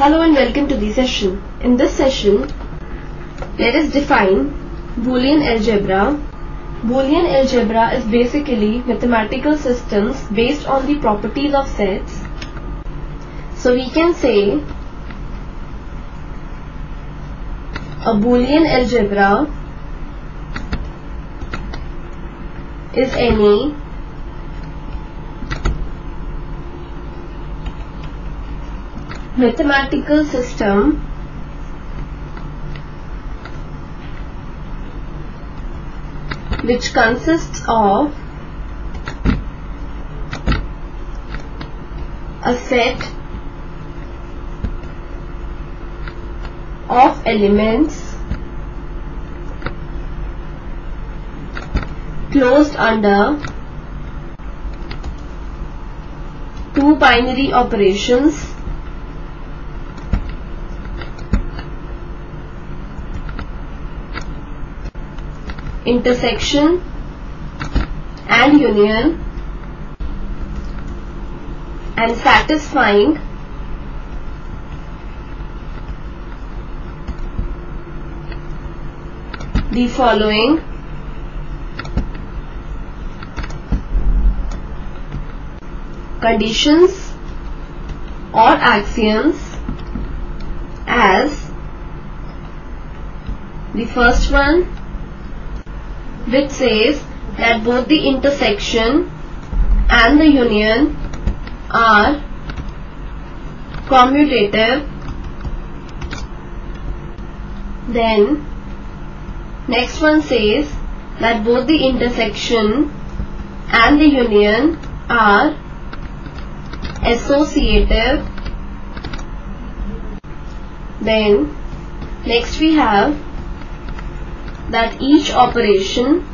Hello and welcome to the session. In this session, let us define Boolean algebra. Boolean algebra is basically mathematical systems based on the properties of sets. So we can say a Boolean algebra is any mathematical system. Which consists of a set of elements closed under two binary operations intersection and union and satisfying the following conditions or axioms as the first one which says that both the intersection and the union are commutative then next one says that both the intersection and the union are associative. Then next we have that each operation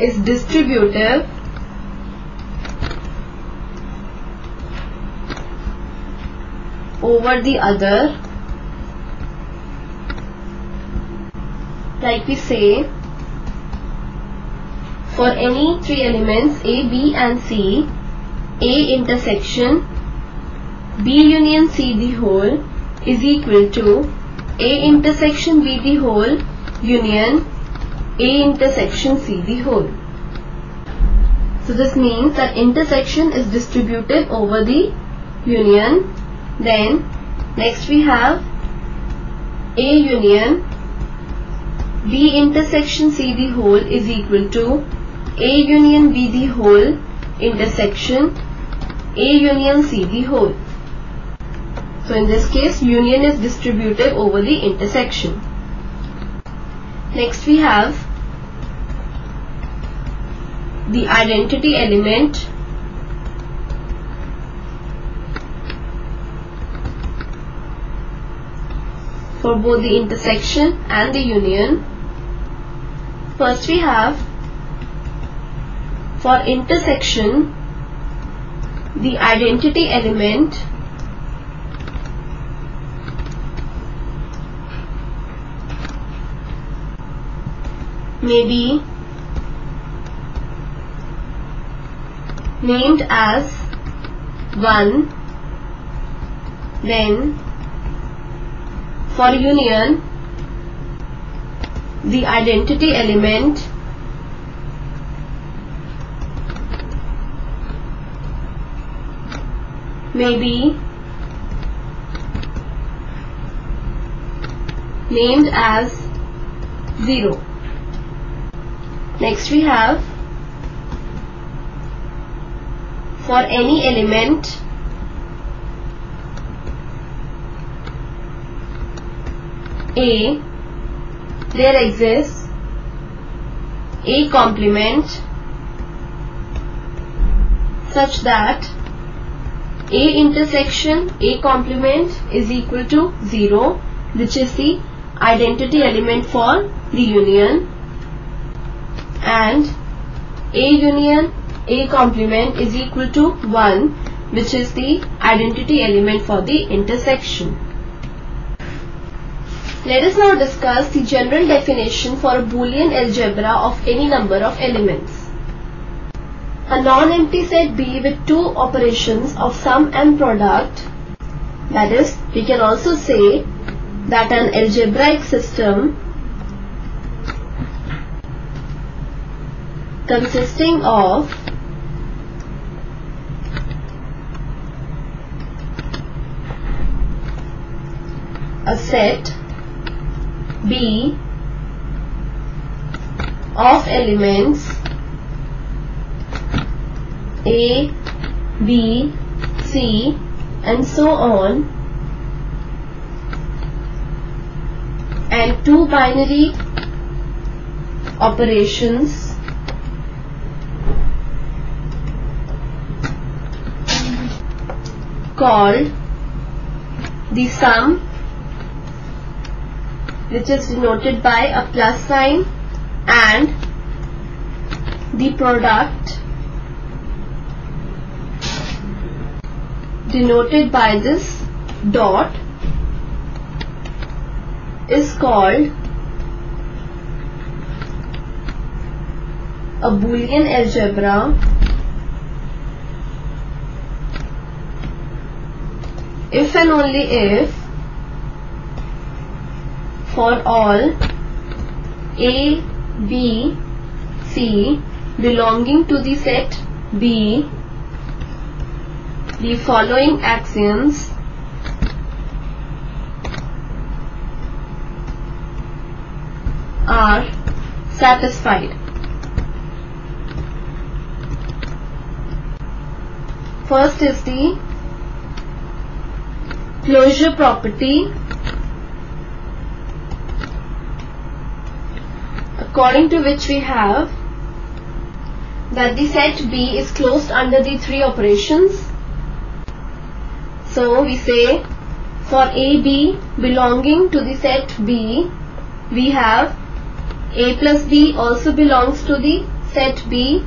is distributive over the other. Like we say for any three elements A, B and C A intersection B union C the whole is equal to A intersection B the whole union A intersection C the whole. So this means that intersection is distributive over the union. Then next we have A union B intersection C the whole is equal to A union B the whole intersection A union C the whole. So in this case union is distributive over the intersection. Next we have the identity element for both the intersection and the union. First we have for intersection the identity element may be named as 1 then for union the identity element may be named as 0 next we have for any element A there exists A complement such that A intersection A complement is equal to 0 which is the identity element for the union and A union A complement is equal to 1 which is the identity element for the intersection. Let us now discuss the general definition for a Boolean algebra of any number of elements. a non-empty set B with two operations of sum and product. That is, we can also say that an algebraic system consisting of a set B of elements A, B, C and so on and two binary operations called the sum which is denoted by a plus sign and the product denoted by this dot is called a boolean algebra if and only if for all A, B, C belonging to the set B the following axioms are satisfied. First is the closure property according to which we have that the set B is closed under the three operations. So we say for AB belonging to the set B we have A plus B also belongs to the set B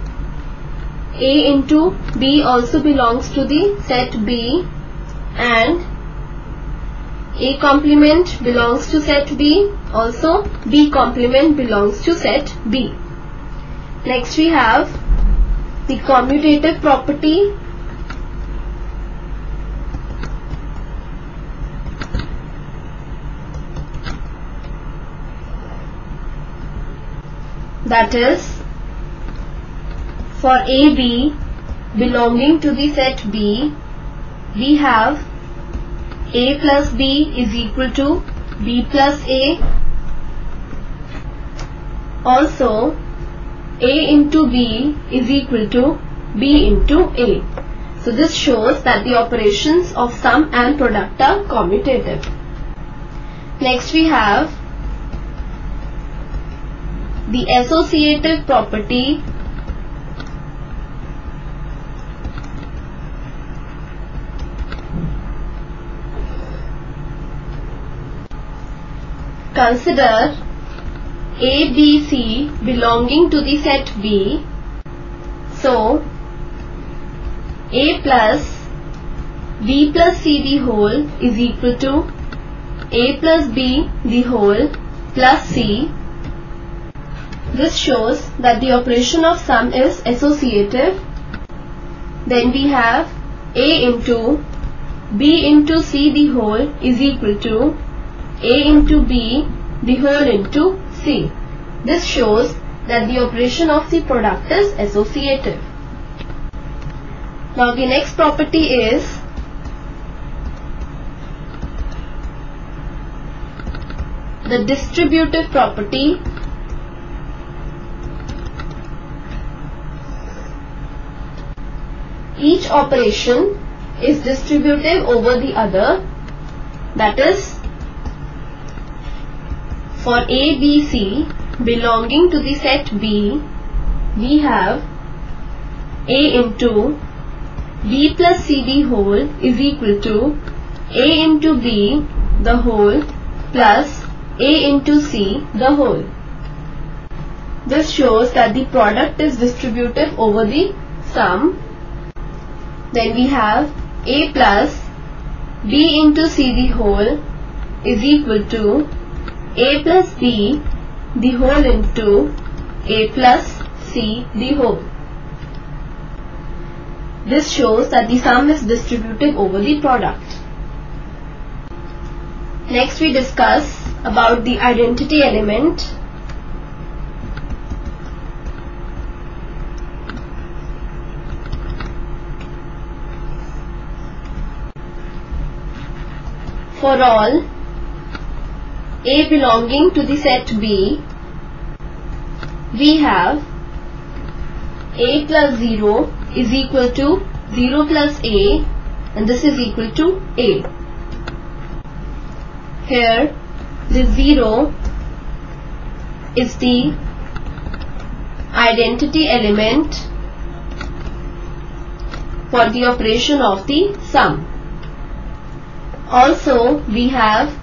A into B also belongs to the set B and a complement belongs to set B. Also B complement belongs to set B. Next we have the commutative property that is for AB belonging to the set B we have a plus B is equal to B plus A. Also, A into B is equal to B into A. So this shows that the operations of sum and product are commutative. Next we have the associative property Consider A, B, C belonging to the set B. So, A plus B plus C the whole is equal to A plus B the whole plus C. This shows that the operation of sum is associative. Then we have A into B into C the whole is equal to a into B the whole into C. This shows that the operation of the product is associative. Now the next property is the distributive property each operation is distributive over the other that is for A, B, C belonging to the set B, we have A into B plus C the whole is equal to A into B the whole plus A into C the whole. This shows that the product is distributive over the sum. Then we have A plus B into C the whole is equal to a plus b the whole into a plus c the whole. This shows that the sum is distributive over the product. Next we discuss about the identity element. For all A belonging to the set B, we have A plus 0 is equal to 0 plus A and this is equal to A. Here the 0 is the identity element for the operation of the sum. Also we have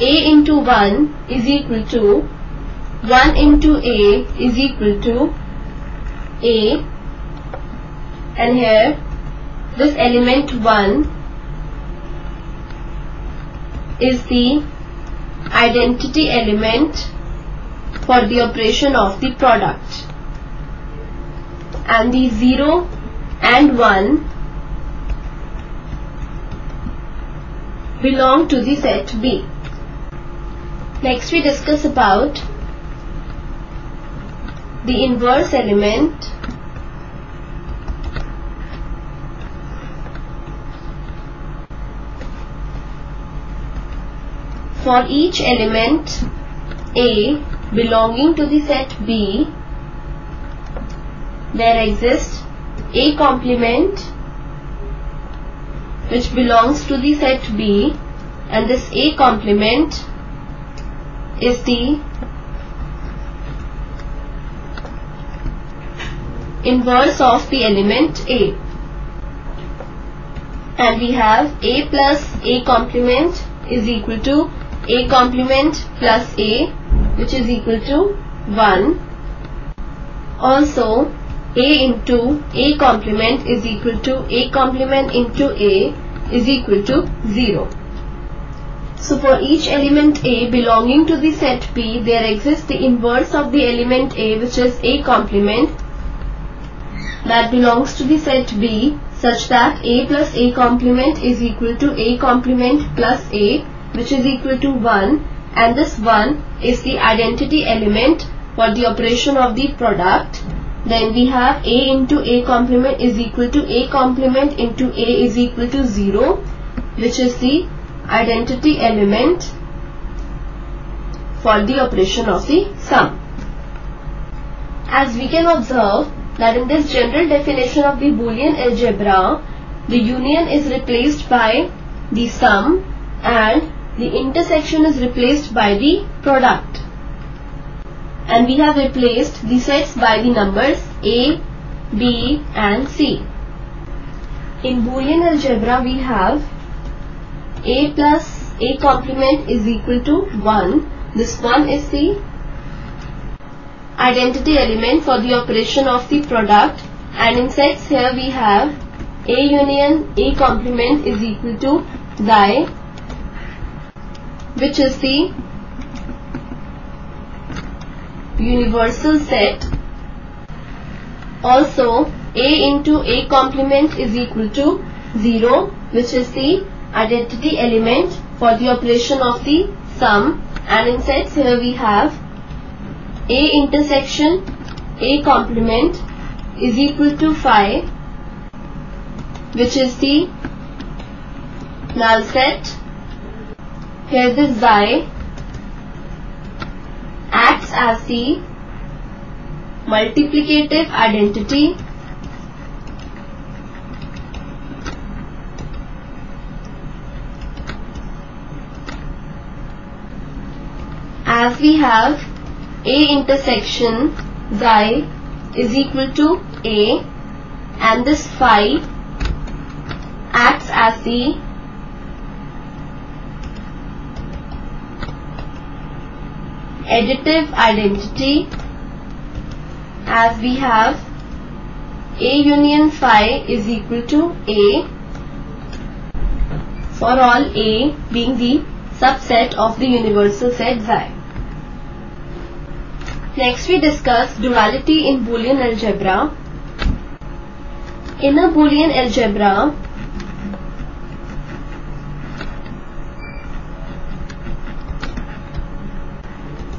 A into 1 is equal to 1 into A is equal to A and here this element 1 is the identity element for the operation of the product and the 0 and 1 belong to the set B. Next we discuss about the inverse element. For each element A belonging to the set B, there exists A complement which belongs to the set B and this A complement is the inverse of the element A and we have A plus A complement is equal to a complement plus A which is equal to 1. Also A into A complement is equal to A complement into A is equal to 0. So for each element A belonging to the set B there exists the inverse of the element A which is A complement that belongs to the set B such that A plus A complement is equal to A complement plus A which is equal to 1 and this 1 is the identity element for the operation of the product. Then we have a into a complement is equal to a complement into a is equal to 0 which is the identity element for the operation of the sum. As we can observe that in this general definition of the Boolean algebra, the union is replaced by the sum and the intersection is replaced by the product and we have replaced the sets by the numbers A, B and C. In Boolean algebra we have A plus A complement is equal to 1. This 1 is the identity element for the operation of the product and in sets here we have A union A complement is equal to xi which is the universal set also a into a complement is equal to 0 which is the identity element for the operation of the sum. And in sets here we have a intersection a complement is equal to phi which is the null set. Here this xi acts as the multiplicative identity as we have A intersection xi is equal to A and this phi acts as the additive identity as we have A union phi is equal to A for all A being the subset of the universal set xi. Next we discuss duality in Boolean algebra. In a Boolean algebra,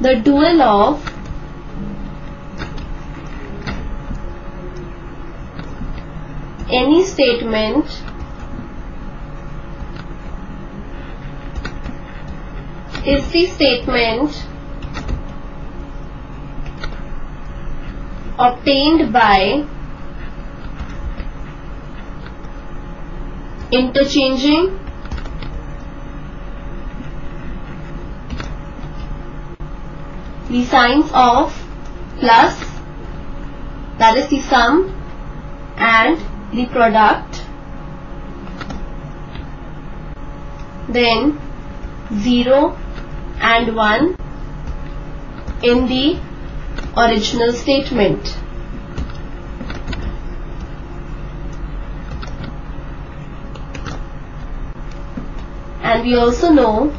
the dual of any statement is the statement obtained by interchanging the signs of plus that is the sum and the product. Then 0 and 1 in the original statement. And we also know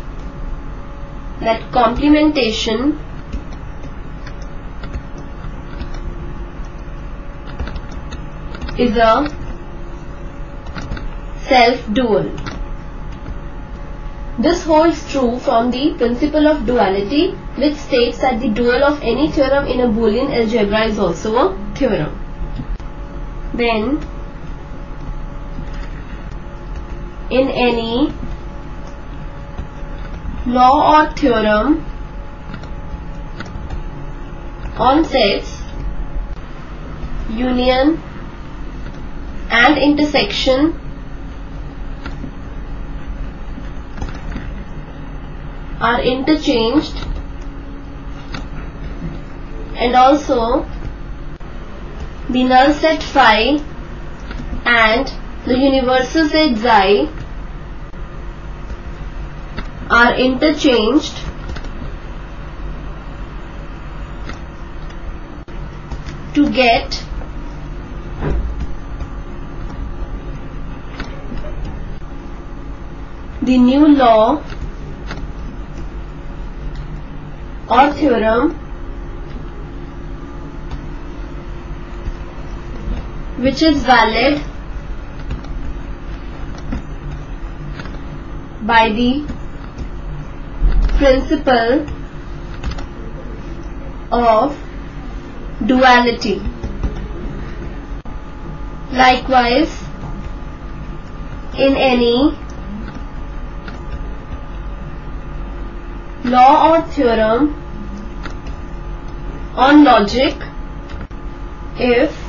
that complementation is a self-dual. This holds true from the principle of duality which states that the dual of any theorem in a Boolean algebra is also a theorem. Then in any law or theorem on sets union and intersection are interchanged and also the null set phi and the universal set xi are interchanged to get the new law or theorem which is valid by the principle of duality. Likewise, in any law or theorem? On logic? If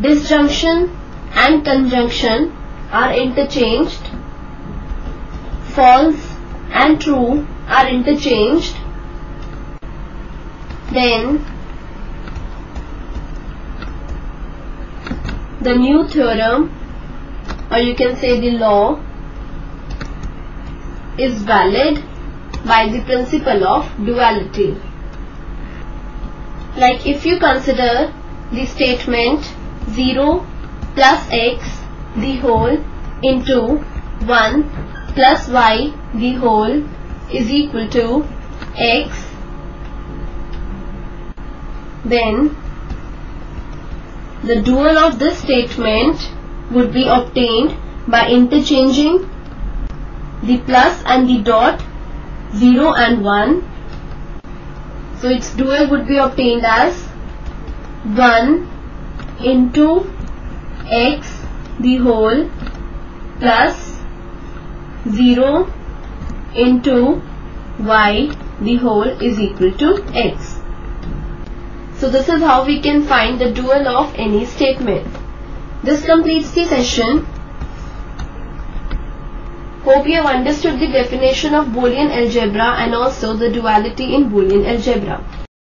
disjunction and conjunction are interchanged false and true are interchanged then the new theorem or you can say the law is valid by the principle of duality. Like if you consider the statement 0 plus x the whole into 1 plus y the whole is equal to x then the dual of this statement would be obtained by interchanging the plus and the dot 0 and 1. So its dual would be obtained as 1 into x the whole plus 0 into y the whole is equal to x. So this is how we can find the dual of any statement. This completes the session. Hope you have understood the definition of Boolean algebra and also the duality in Boolean algebra.